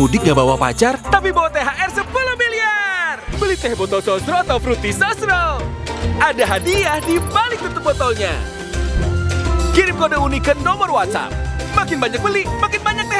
mudik gak bawa pacar? Tapi bawa THR 10 miliar. Beli teh botol sosro atau fruity sosro. Ada hadiah di balik tutup botolnya. Kirim kode unik ke nomor WhatsApp. Makin banyak beli, makin banyak THR.